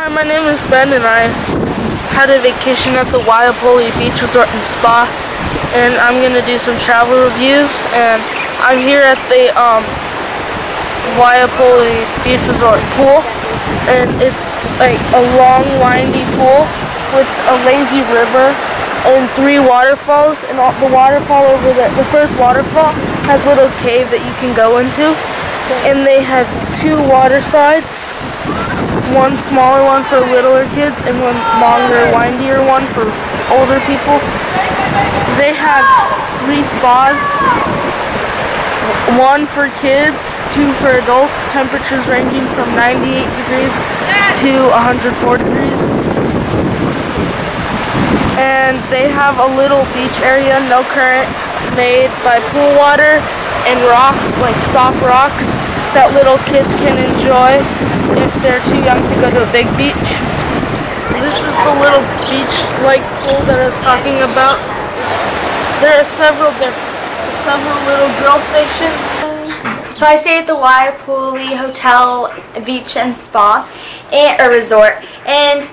Hi, my name is Ben and I had a vacation at the Waipouli Beach Resort and Spa and I'm going to do some travel reviews and I'm here at the um, Waipouli Beach Resort pool and it's like a long windy pool with a lazy river and three waterfalls and all, the waterfall over there, the first waterfall has a little cave that you can go into and they have two water slides one smaller one for littler kids and one longer, windier one for older people. They have three spas, one for kids, two for adults, temperatures ranging from 98 degrees to 104 degrees. And they have a little beach area, no current, made by pool water and rocks, like soft rocks, that little kids can enjoy they're too young to go to a big beach. This is the little beach-like pool that I was talking about. There are several different, several little grill stations. So I stayed at the Waipouli Hotel Beach and Spa, and, or resort, and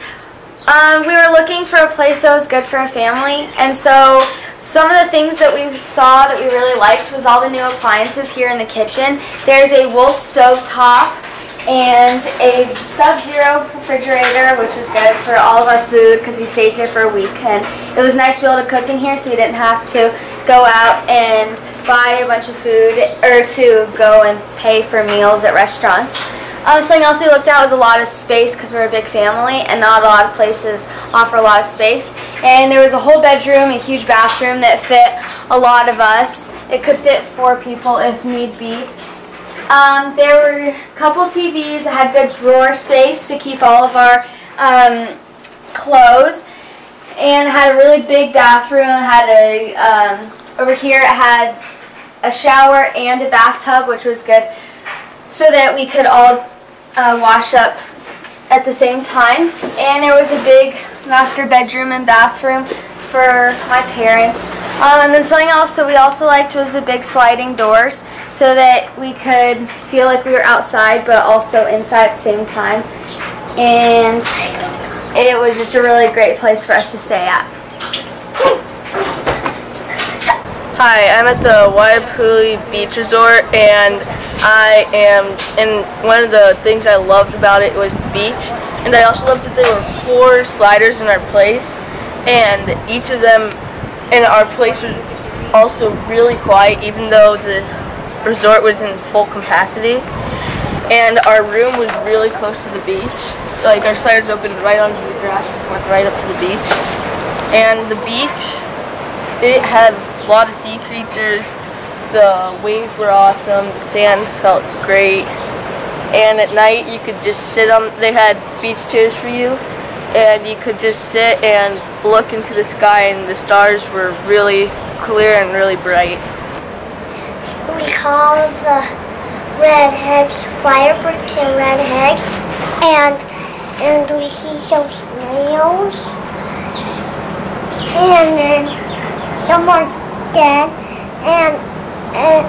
um, we were looking for a place that was good for a family, and so some of the things that we saw that we really liked was all the new appliances here in the kitchen. There's a Wolf stove top and a Sub-Zero refrigerator, which was good for all of our food because we stayed here for a week. And it was nice to be able to cook in here so we didn't have to go out and buy a bunch of food or to go and pay for meals at restaurants. Um, something else we looked at was a lot of space because we're a big family and not a lot of places offer a lot of space. And there was a whole bedroom, a huge bathroom that fit a lot of us. It could fit four people if need be. Um, there were a couple TVs that had good drawer space to keep all of our um, clothes and had a really big bathroom. Had a um, over here it had a shower and a bathtub, which was good, so that we could all uh, wash up at the same time. And there was a big master bedroom and bathroom for my parents. Um, and then something else that we also liked was the big sliding doors so that we could feel like we were outside but also inside at the same time. And it was just a really great place for us to stay at. Hi, I'm at the Waipouli Beach Resort and I am, and one of the things I loved about it was the beach. And I also loved that there were four sliders in our place and each of them in our place was also really quiet even though the resort was in full capacity. And our room was really close to the beach. Like our sliders opened right onto the grass and went right up to the beach. And the beach, it had a lot of sea creatures. The waves were awesome. The sand felt great. And at night you could just sit on, they had beach chairs for you. And you could just sit and look into the sky and the stars were really clear and really bright. We call the red redheads firebirds and redheads. And, and we see some snails. And then some are dead and and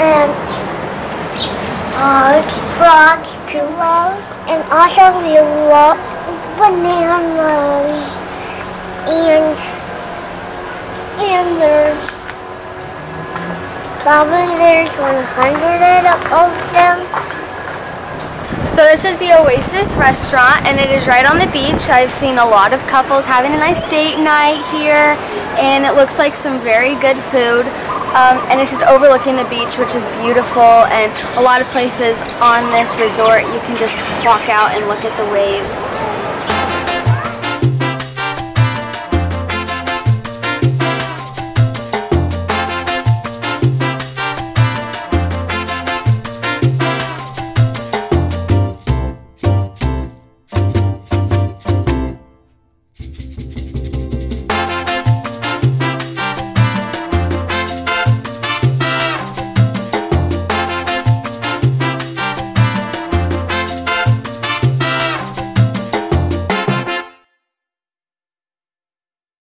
and uh, frogs, tulips, and also we love bananas and and there's probably there's 100 of them. So this is the Oasis restaurant and it is right on the beach. I've seen a lot of couples having a nice date night here and it looks like some very good food. Um, and it's just overlooking the beach which is beautiful and a lot of places on this resort you can just walk out and look at the waves.